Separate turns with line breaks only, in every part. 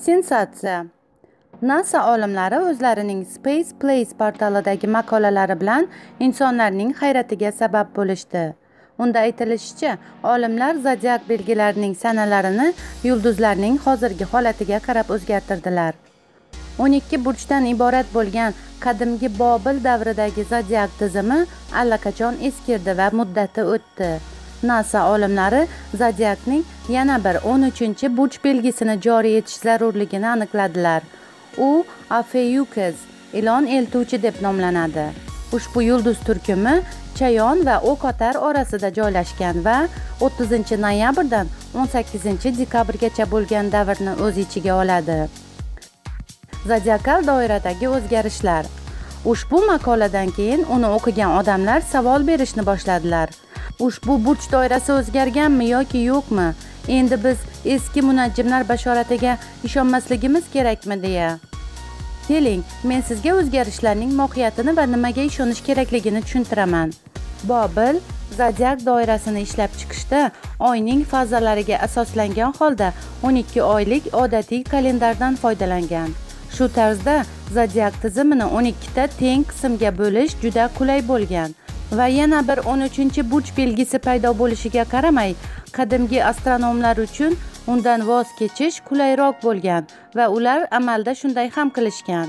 Sensatsiya. NASA olimlari o'zlarining Space Place portalidagi maqolalari bilan insonlarning hayratiga sabab bo'lishdi. Unda aytilishicha, olimlar zodiak belgilarining sanalarini yulduzlarning hozirgi holatiga qarab o'zgartirdilar. 12 burchdan iborat bo'lgan qadimgi Bobil davridagi zodiak tizimi allaqachon eskirdi va muddati o'tdi. Nasa olimlari zodiakning yana bir 13 burch belgisini joriy etish zarurligini aniqladilar. U afeyukes ilon eltuvchi deb nomlanadi. Ushbu yulduz turkumi chayon va o'qotar orasida joylashgan va 30 noyabrdan 18 dekabrgacha bo'lgan davrni o'z ichiga oladi. Zodiakal doiradagi o'zgarishlar. Ushbu maqoladan keyin uni o'qigan odamlar savol berishni boshladilar. Ushbu burch doirasi o'zgarganmi yoki yo'qmi? Endi biz eski munajjimlar bashoratiga ishonmasligimiz kerakmi deya. Keling men sizga o'zgarishlarning mohiyatini va nimaga ishonish kerakligini tushuntiraman. Bobil zodiak doirasini ishlab chiqishda oyning fazalariga asoslangan holda 12 oylik odatiy kalendardan foydalangan. Shu tarzda zodiak tizimini 12 ta teng qismga bo'lish juda qulay bo'lgan. Va yana bir 13 burch belgisi paydo bo'lishiga qaramay qadimgi astronomlar uchun undan voz kechish qulayroq bo'lgan va ular amalda shunday ham qilishgan.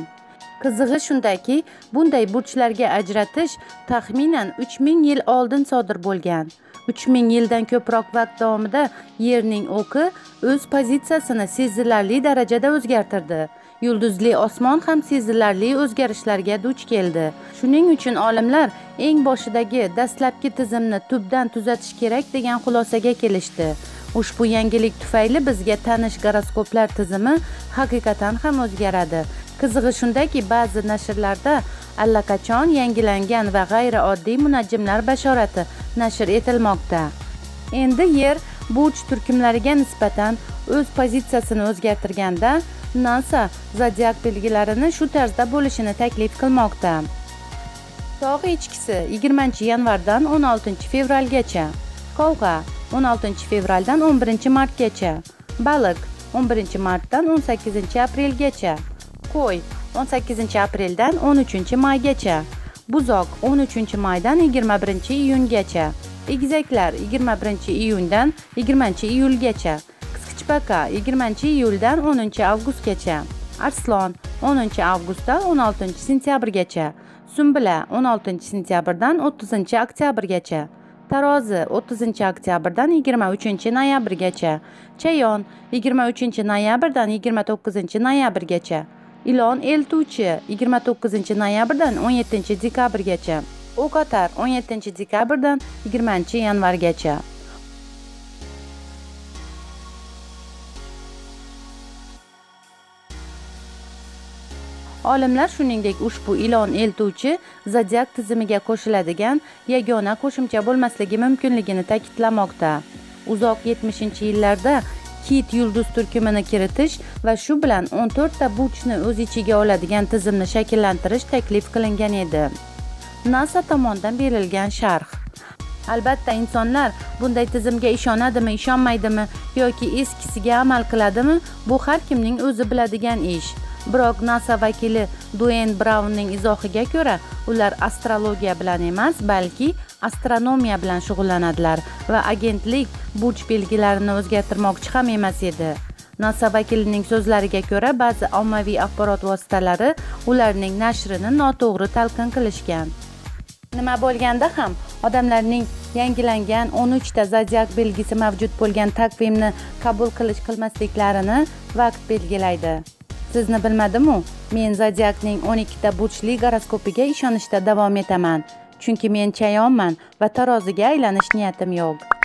Qizig'i shundaki bunday burchlarga ajratish taxminan 3000 yil oldin sodir bo'lgan. 3000 yildan ko'proq vaqt davomida yerning o'qi o'z pozitsiyasini sezilarli darajada o'zgartirdi. Yulduzli osmon ham sezilarli o'zgarishlarga duch keldi. Shuning uchun olimlar eng boshidagi dastlabki tizimni tubdan tuzatish kerak degan xulosaga kelishdi. Ushbu yangilik tufayli bizga tanish goroskoplar tizimi haqiqatan ham o'zgaradi. Qizig'i shundaki ba'zi nashrlarda allaqachon yangilangan va g'ayrioddiy munajjimlar bashorati nashr etilmoqda. Endi yer burch turkumlariga nisbatan o'z pozitsiyasini o'zgartirganda nasa zodiak belgilarini shu tarzda bo'lishini taklif qilmoqda. Tog' echkisi 20 yanvardan 16 fevralgacha. Qovg'a 16 fevraldan 11 martgacha. Baliq 11 martdan 18 aprelgacha. Qo'y 18 apreldan 13 maygacha. Buzoq 13 maydan 21 iyungacha. Egizaklar 21 iyundan 20 iyulgacha. Qisqichbaqa 20 iyuldan 10 avgustgacha. Arslon 10 avgustdan 16 sentyabrgacha sumbula 16 sentyabrdan 30 oktyabrgacha tarozi 30 oktyabrdan 23 noyabrgacha. Chayon 23 noyabrdan 29 noyabrgacha. Ilon eltuvchi 29 noyabrdan 17 dekabrgacha. O'qotar 17 dekabrdan 20 yanvargacha. Olimlar shuningdek ushbu ilon eltuvchi zodiak tizimiga qo'shiladigan yagona qo'shimcha bo'lmasligi mumkinligini ta'kidlamoqda. Uzoq 70 yillarda kit yulduz turkumini kiritish va shu bilan 14 ta burchni o'z ichiga oladigan tizimni shakllantirish taklif qilingan edi. Nasa tomonidan berilgan sharh. Albatta insonlar bunday tizimga ishonadimi ishonmaydimi yoki eskisiga amal qiladimi bu har kimning o'zi biladigan ish. Biroq nasa vakili duen braunning izohiga ko'ra ular astrologiya bilan emas balki astronomiya bilan shug'ullanadilar va agentlik burch belgilarini o'zgartirmoqchi ham emas edi. Nasa vakilining so'zlariga ko'ra ba'zi ommaviy axborot vositalari ularning nashrini noto'g'ri talqin qilishgan. Nima bo'lganda ham odamlarning yangilangan 13 ta zodiak belgisi mavjud bo'lgan takvimni qabul qilish qilmasliklarini vaqt belgilaydi. Sizni bilmadimu men zodiakning 12 ta burchli goroskopiga ishonishda davom etaman. Chunki men chayonman va taroziga aylanish niyatim yo'q.